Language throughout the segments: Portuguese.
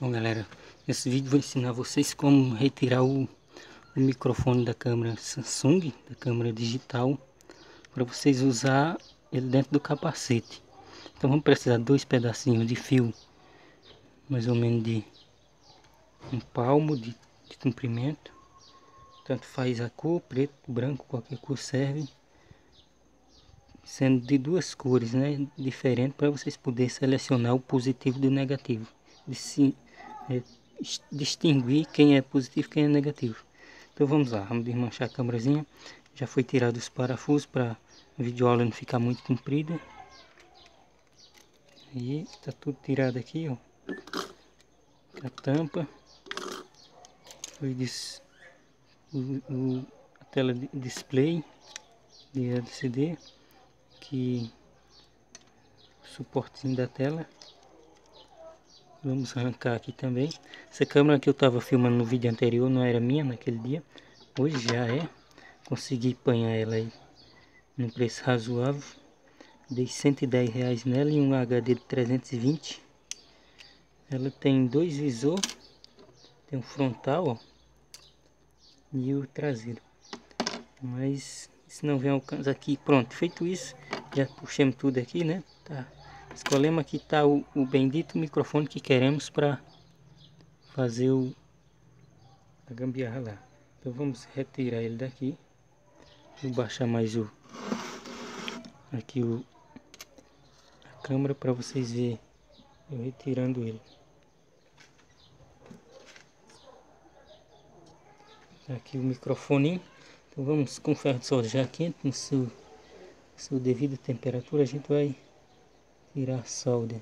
Bom galera, nesse vídeo vou ensinar vocês como retirar o, o microfone da câmera Samsung, da câmera digital, para vocês usar ele dentro do capacete. Então vamos precisar de dois pedacinhos de fio, mais ou menos de um palmo de, de comprimento, tanto faz a cor, preto, branco, qualquer cor serve, sendo de duas cores, né, diferente para vocês poderem selecionar o positivo do negativo. De, é, distinguir quem é positivo e quem é negativo. Então vamos lá, vamos desmanchar a câmerazinha. Já foi tirado os parafusos para a videoaula não ficar muito comprida. E está tudo tirado aqui, ó. A tampa. Foi o, o, a tela de display de LCD. Que suportezinho da tela. Vamos arrancar aqui também. Essa câmera que eu estava filmando no vídeo anterior não era minha naquele dia. Hoje já é. Consegui apanhar ela aí num preço razoável. Dei 110 reais nela e um HD de 320. Ela tem dois visor. Tem um frontal, ó. E o traseiro. Mas se não vem alcance aqui, pronto. Feito isso, já puxamos tudo aqui, né? Tá Escolhemos aqui está o, o bendito microfone que queremos para fazer o a gambiarra lá. Então vamos retirar ele daqui. Vou baixar mais o aqui o a câmera para vocês verem eu retirando ele. Tá aqui o microfone. Então vamos com ferro de solda já quente no seu, seu devida temperatura a gente vai tirar a solda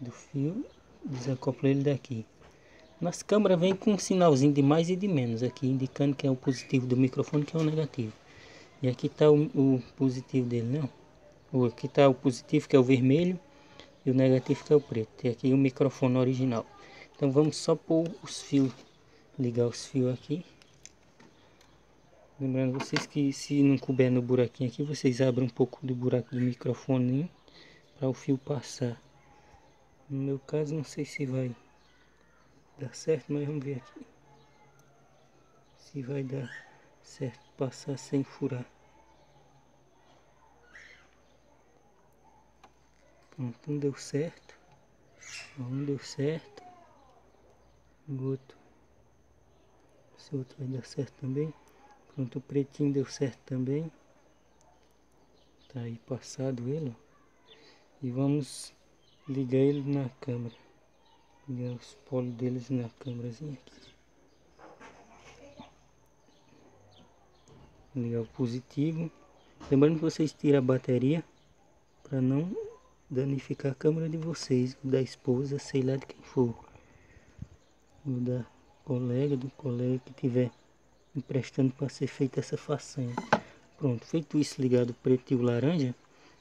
do fio, desacoplar ele daqui. Nas câmeras vem com um sinalzinho de mais e de menos aqui, indicando que é o positivo do microfone que é o negativo. E aqui está o, o, positivo dele, não? Ou aqui está o positivo que é o vermelho e o negativo que é o preto. E aqui o microfone original. Então vamos só pôr os fios, ligar os fios aqui. Lembrando vocês que se não couber no buraquinho aqui, vocês abrem um pouco do buraco do microfone para o fio passar. No meu caso não sei se vai dar certo, mas vamos ver aqui. Se vai dar certo passar sem furar. Pronto, um deu certo. Um deu certo. O outro. Esse outro vai dar certo também. Pronto, o pretinho deu certo também. Tá aí passado ele, ó e vamos ligar ele na câmera. Ligar os polos deles na câmerazinha aqui. Ligar o positivo. Lembrando que vocês tiram a bateria para não danificar a câmera de vocês da esposa sei lá de quem for. Ou da colega do colega que tiver emprestando para ser feita essa façanha. Pronto feito isso ligado preto e o laranja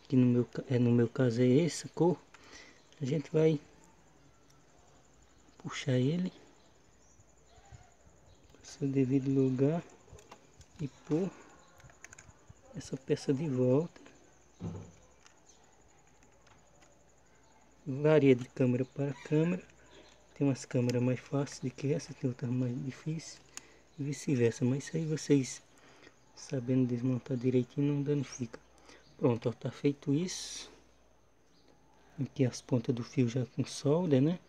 que no meu, é, no meu caso é essa cor, a gente vai puxar ele para seu devido lugar e pôr essa peça de volta. Varia de câmera para câmera. Tem umas câmeras mais fáceis do que essa, tem outras mais difíceis e vice-versa. Mas isso aí vocês sabendo desmontar direitinho não danifica. Pronto, ó, tá feito isso. Aqui as pontas do fio já com solda, né?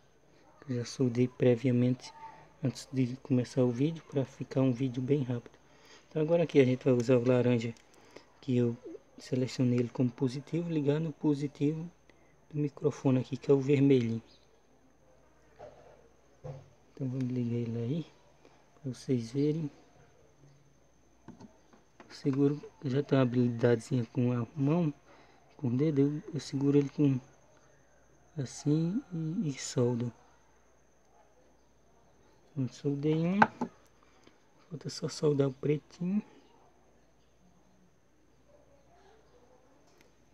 Eu já soldei previamente antes de começar o vídeo para ficar um vídeo bem rápido. Então agora aqui a gente vai usar o laranja que eu selecionei ele como positivo, ligar no positivo do microfone aqui que é o vermelhinho. Então vamos ligar ele aí para vocês verem seguro, eu já tenho uma habilidadezinha com a mão, com o dedo, eu, eu seguro ele com assim e, e soldo. Eu soldei um, falta só soldar o pretinho.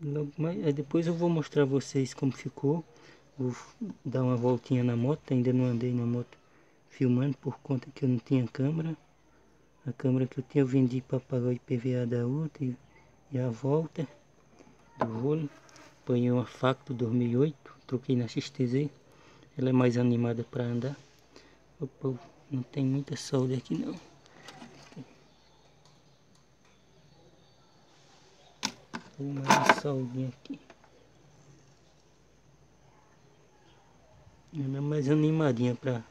Logo mais, depois eu vou mostrar vocês como ficou. Vou dar uma voltinha na moto, ainda não andei na moto filmando por conta que eu não tinha câmera. A câmera que eu tinha vendi para pagar o IPVA da outra e, e a volta do rolo. Apanhei uma faca do 2008, troquei na XTZ. ela é mais animada para andar. Opa, não tem muita solda aqui não. Uma soldinha aqui. Ela é mais animadinha para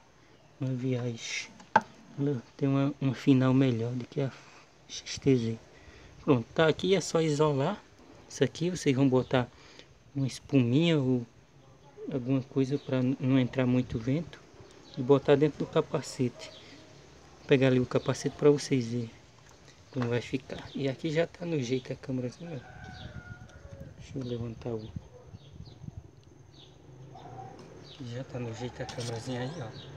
uma viagem. Ela tem uma, uma final melhor do que a XTZ. Pronto, tá aqui, é só isolar. Isso aqui vocês vão botar uma espuminha ou alguma coisa para não entrar muito vento e botar dentro do capacete. Vou pegar ali o capacete para vocês verem como vai ficar. E aqui já tá no jeito a câmera. Deixa eu levantar o já tá no jeito a câmerazinha aí, ó.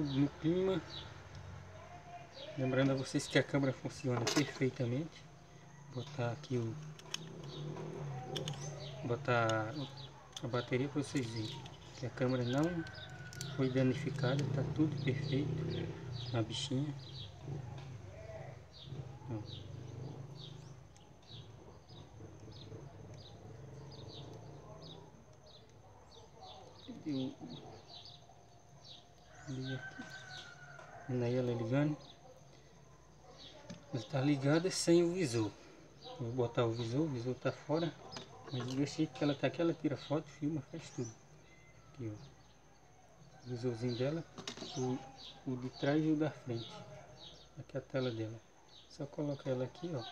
No clima. Lembrando a vocês que a câmera funciona perfeitamente. Botar aqui o botar a bateria para vocês verem que a câmera não foi danificada, tá tudo perfeito na bichinha. Ó. Eu ligo aqui. ela ligando. Está ligada sem o visor. Vou botar o visor, o visor está fora. Mas do jeito que ela tá aqui, ela tira foto, filma, faz tudo. Aqui, ó. O visorzinho dela, o, o de trás e o da frente. Aqui a tela dela. Só coloca ela aqui, ó.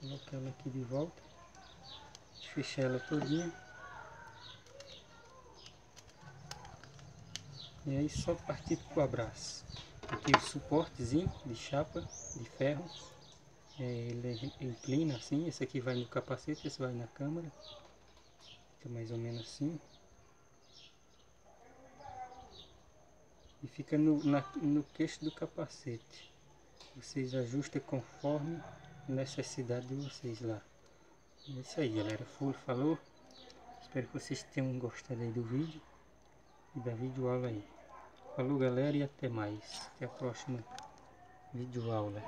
Coloca ela aqui de volta. Fechar ela todinha. E aí só partir para o abraço. Aqui o suportezinho de chapa de ferro. É, ele inclina assim, esse aqui vai no capacete, esse vai na câmera. Fica mais ou menos assim. E fica no, na, no queixo do capacete. Vocês ajustam conforme necessidade de vocês lá. É isso aí galera, Full falou. Espero que vocês tenham gostado aí do vídeo e da videoaula aí. Falou galera e até mais. Até a próxima videoaula.